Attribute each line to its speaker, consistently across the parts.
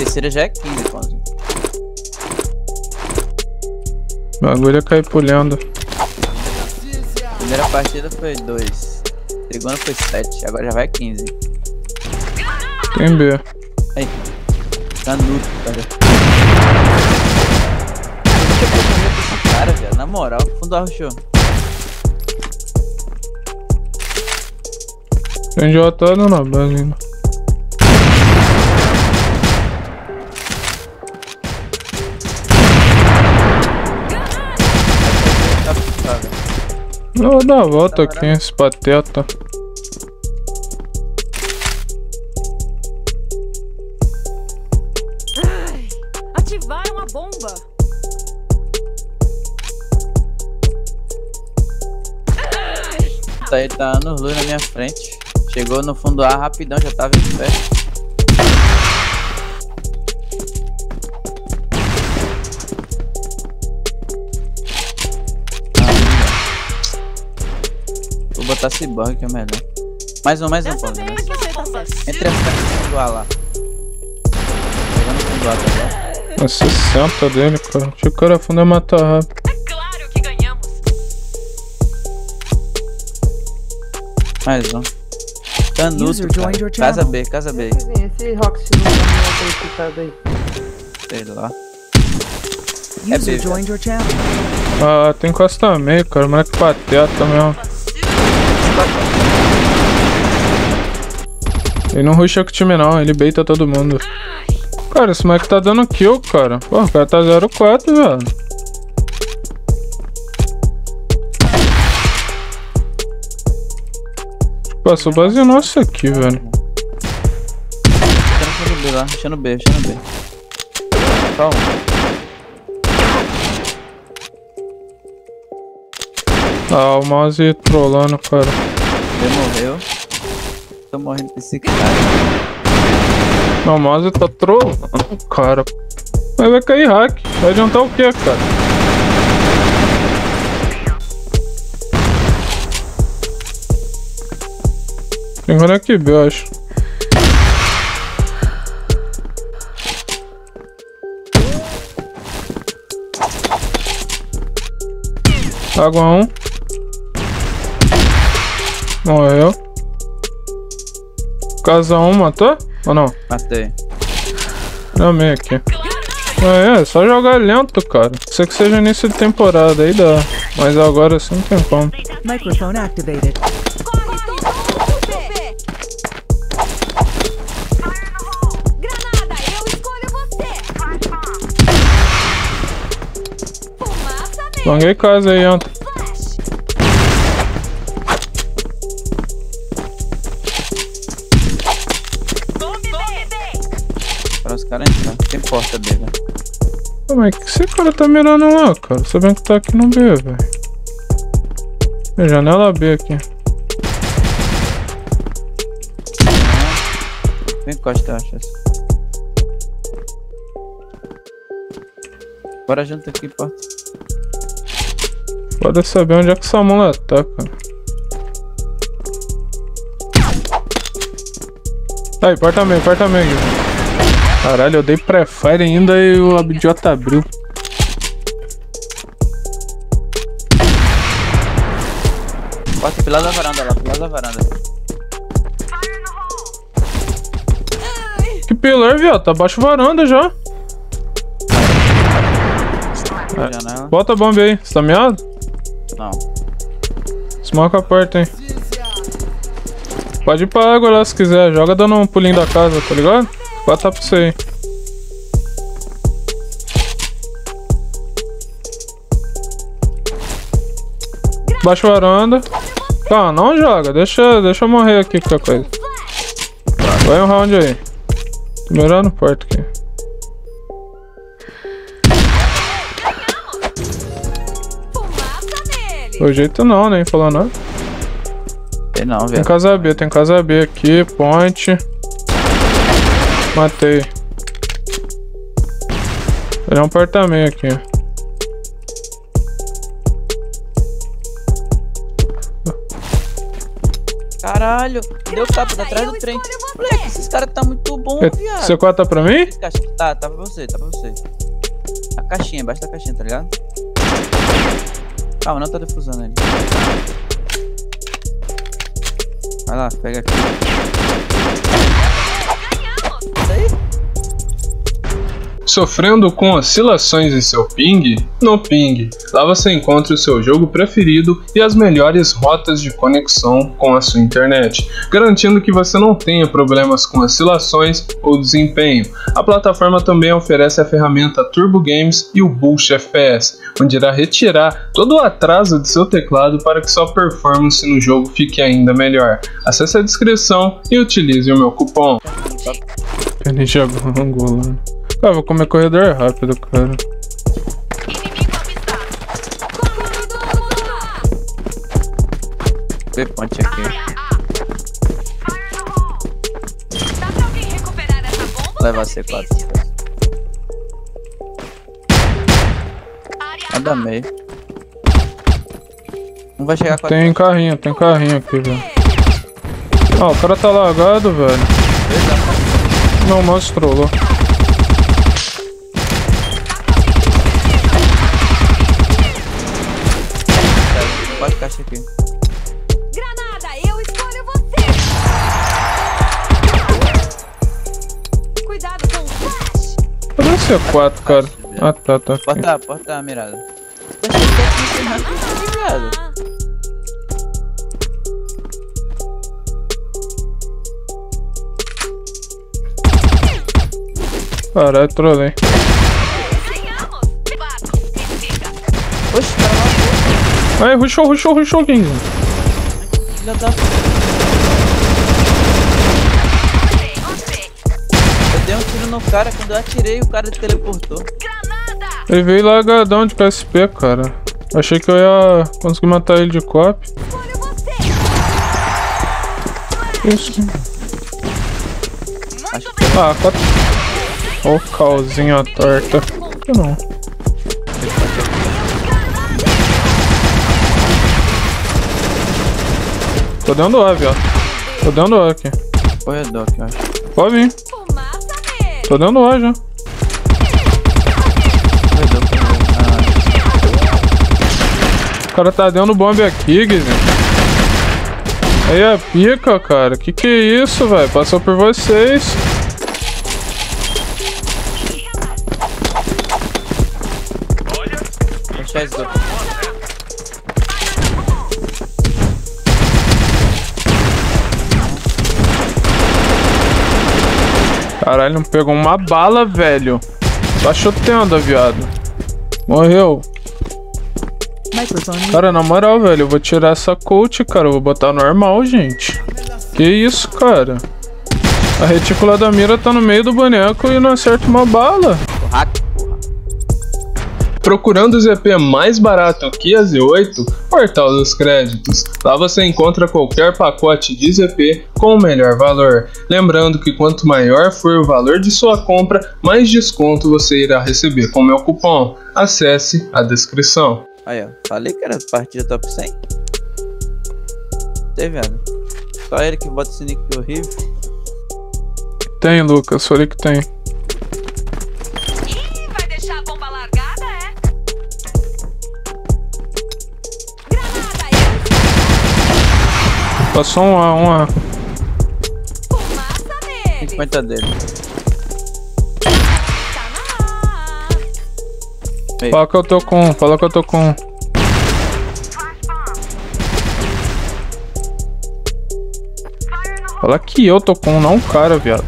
Speaker 1: terceira já é 15, pãozinho.
Speaker 2: O bagulho é cair pulhando.
Speaker 1: Primeira partida foi 2. Segunda foi 7. Agora já vai 15.
Speaker 2: Tem B.
Speaker 1: Aí. Cara. Eu ver esse cara, velho. Na moral, fundo arrochou.
Speaker 2: Tem jotado na base ainda. Eu vou dar a volta aqui, esse pateta.
Speaker 3: Ativaram a bomba.
Speaker 1: Tá aí, tá anos luz na minha frente. Chegou no fundo A rapidão, já tava em pé. Botar cyborg que é melhor. Mais um, mais um,
Speaker 3: Dessa
Speaker 1: pô. né?
Speaker 3: vez você tá certo.
Speaker 1: Entre as pernas do A lá. Pegando o A tá
Speaker 2: É 60 dele, cara. Achei que o cara fundo matar rápido.
Speaker 3: É claro que ganhamos.
Speaker 1: Mais um. Canuto, cara. Casa. B, casa B.
Speaker 4: Esse, esse Roxy não tá aí.
Speaker 1: Sei lá. É B.
Speaker 2: Ah, tem costa meio, cara. Moleque pateta mesmo. Ele não rusha com o time não, ele beita todo mundo. Cara, esse moleque tá dando kill, cara. Pô, o cara tá 0-4, velho. Passou base nossa aqui, velho.
Speaker 1: Deixa no B lá, deixa no B, deixa no B. Calma.
Speaker 2: Ah, o mouse trollando, cara.
Speaker 1: B morreu. Tô morrendo desse cara.
Speaker 2: Não, o mouse tá trollando, cara. Mas vai cair hack. Vai adiantar o que, cara? Tem que aqui, B, eu acho. Água 1. Morreu. Casa 1 matou? Ou não?
Speaker 1: Matei.
Speaker 2: Também aqui. É, é, só jogar lento, cara. Isso que seja início de temporada, aí dá. Mas agora sim não tem como.
Speaker 5: Microphone activated.
Speaker 2: Longuei casa aí ontem.
Speaker 1: Caras entrar. Tem porta B, velho.
Speaker 2: Pô, mas que esse cara tá mirando lá, cara? Sabendo que tá aqui no B, velho. Janela B aqui.
Speaker 1: Vem costa, essa. Bora junto aqui, porta.
Speaker 2: Pode saber onde é que essa mula tá, cara. Aí, porta meio, porta meio. Caralho, eu dei pré-fire ainda e o idiota abriu.
Speaker 1: Porta pro lado da varanda lá, lado da varanda.
Speaker 2: Que pilar, viado? Tá abaixo varanda já.
Speaker 1: Janela.
Speaker 2: Bota a bomba aí. Você tá meado?
Speaker 1: Não.
Speaker 2: Smoke a porta, hein. Pode ir pra água lá se quiser. Joga dando um pulinho da casa, tá ligado? Bota pra você aí. Baixa a varanda. Tá, não joga. Deixa, deixa eu morrer aqui qualquer coisa. Vai um round aí. Tô mirando porta aqui. Do jeito não, nem falar nada.
Speaker 1: Tem não,
Speaker 2: Tem
Speaker 1: velho.
Speaker 2: casa B, tem casa B aqui, ponte. Matei. Ele é um apartamento aqui.
Speaker 1: Caralho, deu capa, tá atrás
Speaker 3: Eu
Speaker 1: do trem. Moleque, esses caras tá muito bom,
Speaker 2: É,
Speaker 1: viado.
Speaker 2: C4 tá pra mim?
Speaker 1: Tá, tá pra você, tá pra você. A caixinha, embaixo da caixinha, tá ligado? Calma, não tá defusando ele. Vai lá, pega aqui.
Speaker 2: Sofrendo com oscilações em seu ping? No Ping. Lá você encontra o seu jogo preferido e as melhores rotas de conexão com a sua internet, garantindo que você não tenha problemas com oscilações ou desempenho. A plataforma também oferece a ferramenta Turbo Games e o Boost FPS, onde irá retirar todo o atraso de seu teclado para que sua performance no jogo fique ainda melhor. Acesse a descrição e utilize o meu cupom. Cara, vou comer corredor rápido, cara.
Speaker 1: Vê ponte aqui. Leva a C4.
Speaker 3: difícil? Área
Speaker 1: Manda meio. Não vai chegar a
Speaker 2: Tem carrinho, tem carrinho aqui, velho. Ah, o cara tá lagado, velho. Não, mas trollou.
Speaker 1: Caixas aqui.
Speaker 3: Granada, eu escolho você! Cuidado com o flash!
Speaker 2: Cadê o C4, cara? Ah, tá, tá aqui.
Speaker 1: Porta, porta a mirada. Tá aqui, viado.
Speaker 2: Caralho, trolei.
Speaker 1: Oxe, cara lá,
Speaker 2: Aí, rushou, rushou, rushou, King.
Speaker 1: filha da... Eu dei um tiro no cara, quando eu atirei, o cara teleportou.
Speaker 3: Granada!
Speaker 2: Ele veio lagadão de KSP, cara. Achei que eu ia conseguir matar ele de cop. Isso. Ah, quatro. Ó o calzinho torta. Que não. Tô dando A, viado. Tô dando A aqui.
Speaker 1: Corredor aqui, eu acho.
Speaker 2: Pode vir. Tô dando A já. O cara tá dando bomba aqui, Guizinho. Aí é pica, cara. Que que é isso, velho? Passou por vocês.
Speaker 1: Ah,
Speaker 2: Caralho, não pegou uma bala, velho. Tá chutando, viado. Morreu. Cara, na moral, velho, eu vou tirar essa coach, cara. Eu vou botar normal, gente. Que isso, cara? A retícula da mira tá no meio do boneco e não acerta uma bala.
Speaker 1: Hack.
Speaker 2: Procurando o ZP mais barato que a Z8, Portal dos Créditos. Lá você encontra qualquer pacote de ZP com o melhor valor. Lembrando que quanto maior for o valor de sua compra, mais desconto você irá receber com meu cupom. Acesse a descrição.
Speaker 1: Aí, ó. Falei que era partida top 100. Tem, viado. Só ele que bota esse nick horrível.
Speaker 2: Tem, Lucas, falei que tem.
Speaker 3: Ih, vai deixar a bomba largada,
Speaker 2: Passou um A, um A.
Speaker 3: fumaça nele!
Speaker 1: 50 dele.
Speaker 2: Fala que eu tô com, fala que eu tô com. Fala que eu tô com, não o cara, viado.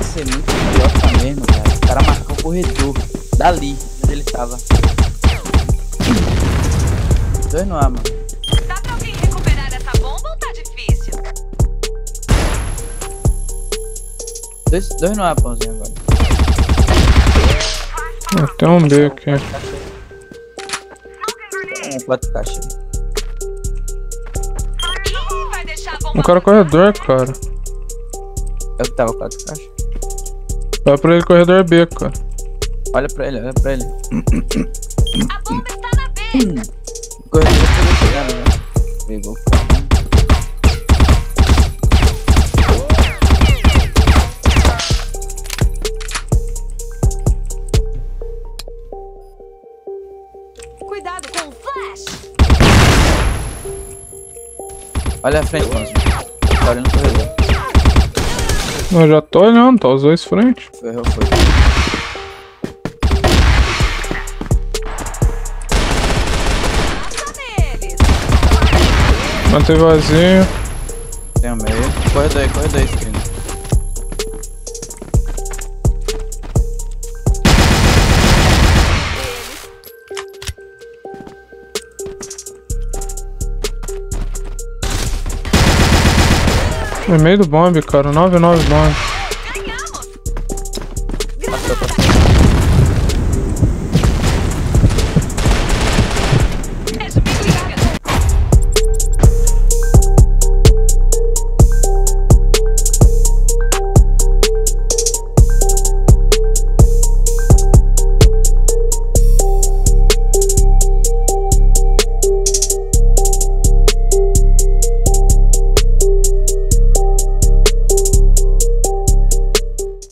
Speaker 1: Ser muito idiota mesmo, cara. O cara marcou o corredor. Dali, onde ele tava. Dois no ar, mano. Dois, dois no ar, pãozinho agora.
Speaker 2: Ah, Tem um B aqui.
Speaker 1: Um, quatro caixas.
Speaker 3: A
Speaker 2: Um cara corredor, cara.
Speaker 1: É o que tava quatro caixas.
Speaker 2: Vai pra ele corredor B, cara.
Speaker 1: Olha pra ele, olha pra ele.
Speaker 3: A bomba está na B!
Speaker 1: Corredor Olha a frente, mano. Tá olhando pro corredor.
Speaker 2: Eu já tô olhando, tá os dois frente.
Speaker 1: Ferrou, foi.
Speaker 2: Mantém vazio.
Speaker 1: Tem o meio. Corredor aí, corredor aí, esquina.
Speaker 2: No meio do bombe, cara. 9-9 bombe.
Speaker 3: Ganhamos.
Speaker 1: Passou, passou.